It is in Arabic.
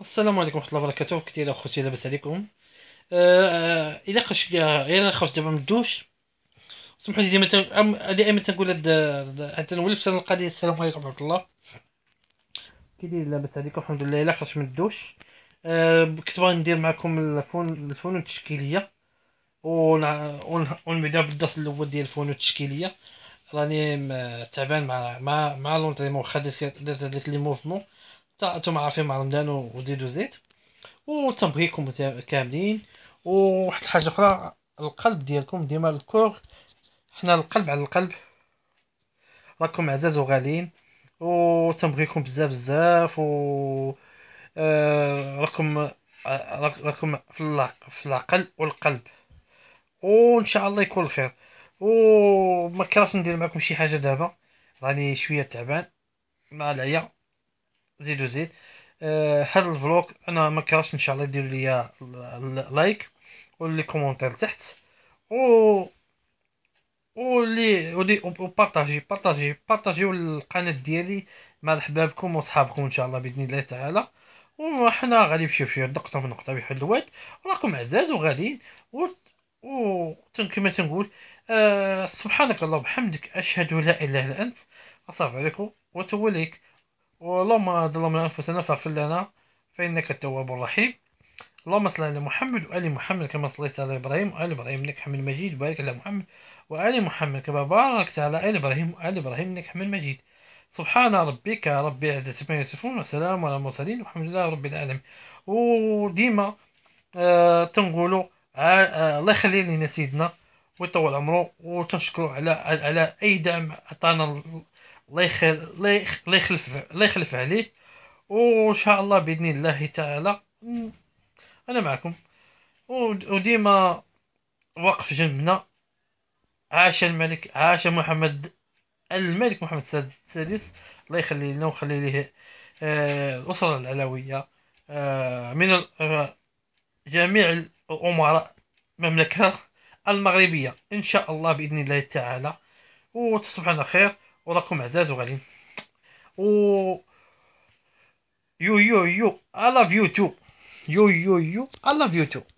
السلام عليكم ورحمة الله وبركاته. دايرين أخوتي لاباس عليكم. آه الا خرجت الا خرجت دابا من الدوش. سمحوا لي ديما دائما تنقول هاد حتى نولف تنلقى لي السلام عليكم ورحمة الله. كي دايرين لاباس عليكم. الحمد لله. الا خرجت من الدوش. آه كنت باغي ندير معكم الفنون الفنون التشكيلية. ونع- ون- ونبدأ بالدرس الأول ديال الفنون التشكيلية. راني تعبان مع مع مع l'entraînement درت درت هذاك les mouvements. تا نتوما عارفين مع رمضان وزيد وزيد. وتنبغيكم كاملين. وواحد الحاجة أخرى القلب ديالكم ديما الكور. حنا القلب على القلب. راكم عزاز وغاليين. وتنبغيكم بزاف بزاف. و آه، راكم راك- راكم في العقل والقلب. وان شاء الله يكون الخير. وما كرهتش ندير معكم شي حاجة دابا. راني شوية تعبان. مع العيا. زيدو زيد آه، هاد ال vlog أنا ما كرهتش إن شاء الله ديروا لي like واللي commentaire تحت و واللي ودي وبارطاجي بارطاجي بارطاجيو القناة ديالي مع أحبابكم وصحابكم إن شاء الله بإذن الله تعالى. وحنا غادي بشي بشي نقطه بنقطه بحال الواد راكم عزاز وغاليين و و كما تنقول آه سبحانك اللهم وبحمدك أشهد لا إله إلا أنت. اصرف عليكم وأتوب إليك. اللهم ظلمنا انفسنا فاغفر لنا فإنك التواب الرحيم. اللهم صل على محمد وآل محمد كما صليت على إبراهيم وآل إبراهيم إنك حميد مجيد. وبارك على محمد وآل محمد كما باركت على آل إبراهيم وآل إبراهيم إنك حميد مجيد. سبحان ربك رب العزة عما يصفون وسلام على المرسلين والحمد لله رب العالمين. وديما آه تنقولوا ع- آه الله يخلي لنا سيدنا ويطول عمره وتنشكروا على على أي دعم عطانا الله يخل الله يخ- الله يخلف الله يخلف عليه وإن شاء الله بإذن الله تعالى م، أنا معكم. ود- وديما واقف جنبنا عاش الملك عاش محمد الملك محمد الساد- السادس. الله يخلي لنا ويخلي ليه آه، الأسرة العلوية آه، من آه، جميع الأمراء المملكة المغربية. إن شاء الله بإذن الله تعالى. وتصبحوا على خير. وراكم عزاز وغاليين و you you you I love you too. you you you I love you too.